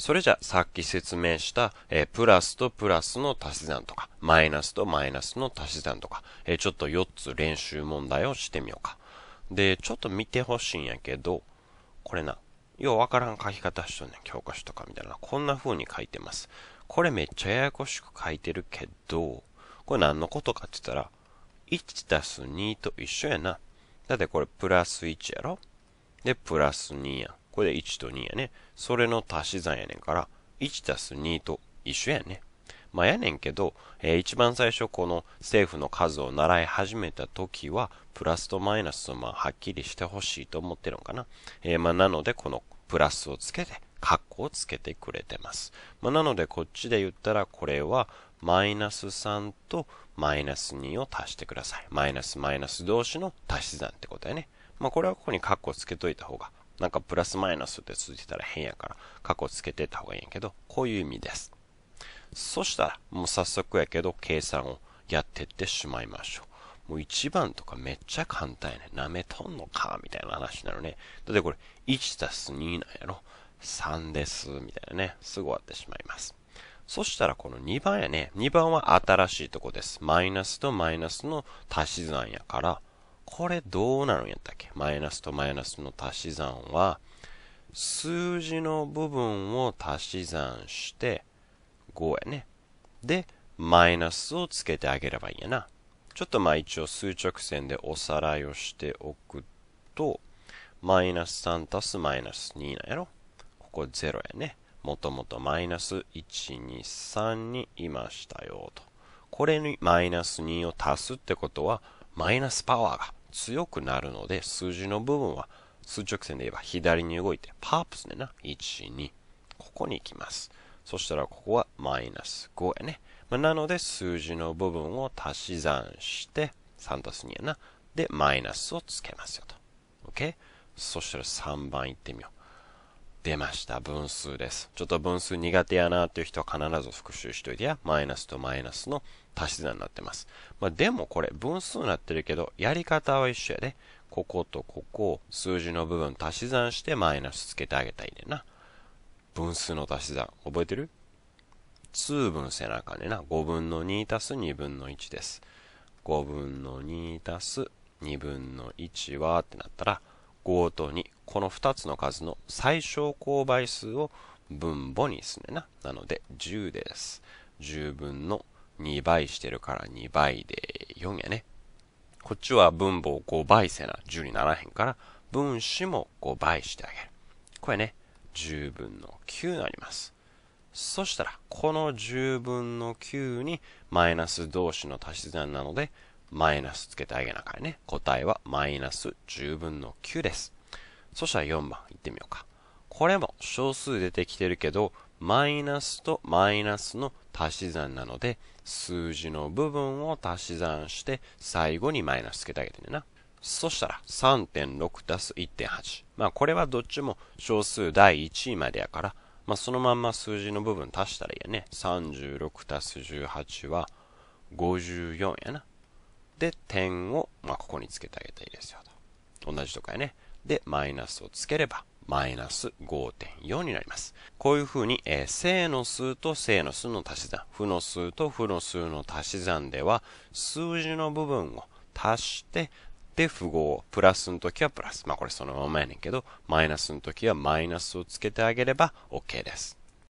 それじゃさっき説明した、えー、プラスとプラスの足し算とか、マイナスとマイナスの足し算とか、えー、ちょっと4つ練習問題をしてみようか。で、ちょっと見てほしいんやけど、これな、ようわからん書き方しとんねん、教科書とかみたいな。こんな風に書いてます。これめっちゃややこしく書いてるけど、これ何のことかって言ったら、1たす2と一緒やな。だってこれプラス1やろ？で、プラス2やん。これで1と2やね。それの足し算やねんから、1たす2と一緒やね。まあやねんけど、えー、一番最初この政府の数を習い始めた時は、プラスとマイナスをまあはっきりしてほしいと思ってるのかな。えー、まあなのでこのプラスをつけて、カッコをつけてくれてます。まあなのでこっちで言ったらこれはマイナス3とマイナス2を足してください。マイナスマイナス同士の足し算ってことやね。まあこれはここにカッコつけといた方がなんかプラスマイナスって続いてたら変やから、過去つけてった方がいいんやけど、こういう意味です。そしたら、もう早速やけど、計算をやってってしまいましょう。もう1番とかめっちゃ簡単やね。舐めとんのかみたいな話なのね。だってこれ、1たす2なんやろ？3です。みたいなね。すぐ終わってしまいます。そしたらこの2番やね。2番は新しいとこです。マイナスとマイナスの足し算やから、これどうなるんやったっけ？マイナスとマイナスの足し算は、数字の部分を足し算して、5やね。で、マイナスをつけてあげればいいやな。ちょっとまあ一応数直線でおさらいをしておくと、マイナス3足すマイナス2なんやろ？ここ0やね。もともとマイナス1、2、3にいましたよと。これにマイナス2を足すってことは、マイナスパワーが強くなるので、数字の部分は数直線で言えば左に動いて、パープスでな、1、2、ここに行きます。そしたらここはマイナス5やね。まあ、なので数字の部分を足し算して、3たす2やな。で、マイナスをつけますよと。OK? そしたら3番行ってみよう。出ました。分数です。ちょっと分数苦手やなっていう人は必ず復習しといてや。マイナスとマイナスの足し算になってます。まあ、でもこれ分数になってるけど、やり方は一緒やで。こことここを、数字の部分足し算してマイナスつけてあげたいねんな。分数の足し算、覚えてる？通分せなあかんねな。5分の2足す2分の1です。5分の2足す2分の1はってなったら、5と2、この2つの数の最小公倍数を分母にすんねな。なので、10です。10分の2倍してるから2倍で4やね。こっちは分母を5倍せな10にならへんから、分子も5倍してあげる。これね、10分の9になります。そしたら、この10分の9にマイナス同士の足し算なので、マイナスつけてあげながらね。答えはマイナス10分の9です。そしたら4番いってみようか。これも小数出てきてるけど、マイナスとマイナスの足し算なので、数字の部分を足し算して、最後にマイナスつけてあげてねな。そしたら、3.6足す1.8。まあ、これはどっちも小数第1位までやから、まあ、そのまんま数字の部分足したらいいやね。36足す18は54やな。で、点を、まあ、ここにつけてあげたらいいですよと。同じとかやね。で、マイナスをつければ、マイナス5.4になります。こういうふうに、えー、正の数と正の数の足し算、負の数と負の数の足し算では、数字の部分を足して、で、符号、プラスの時はプラス。まあこれそのままやねんけど、マイナスの時はマイナスをつけてあげれば OK です。